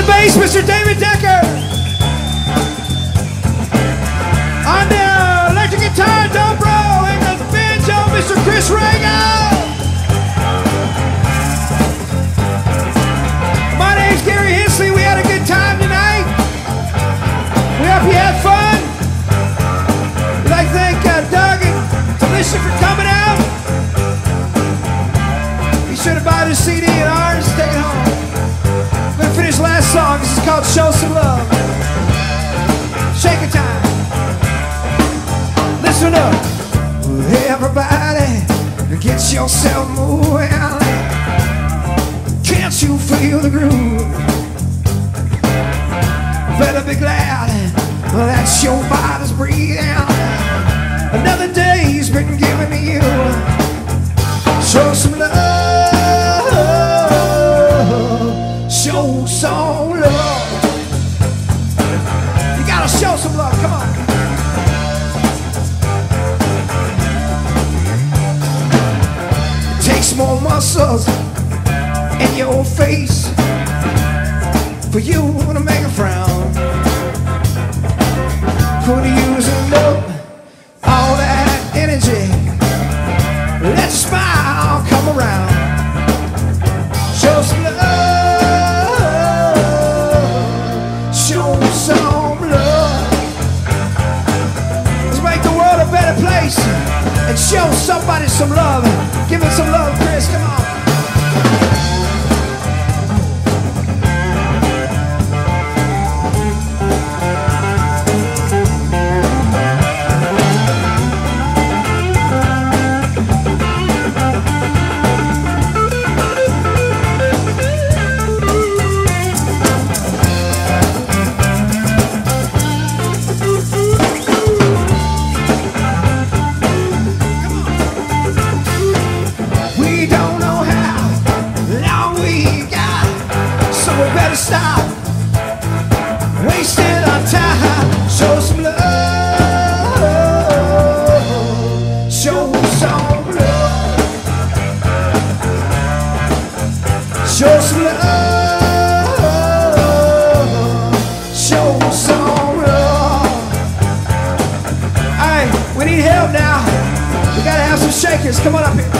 the bass, Mr. David Decker. On the electric guitar, dobro, and the banjo, Mr. Chris Ragle. My name's Gary Hensley. We had a good time tonight. We hope you had fun. We'd like to thank uh, Doug and Felicia for coming out. Be sure to buy the CD and ours. Take it home. Finish last song. This is called Show Some Love. Shake it time. Listen up. Everybody, get yourself moving. Can't you feel the groove? Better be glad that your body's breathing. Another day's been given to you. Show some love. Takes more muscles in your face for you to make a frown. Could use up all that energy. Let your smile come around. Show some love. Show some love. Let's make the world a better place and show somebody some love. Give it some love, stop wasting our time. Show some love, show some love, show some love, we need help now. We gotta have some shakers. Come on up here.